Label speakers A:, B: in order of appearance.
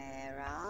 A: camera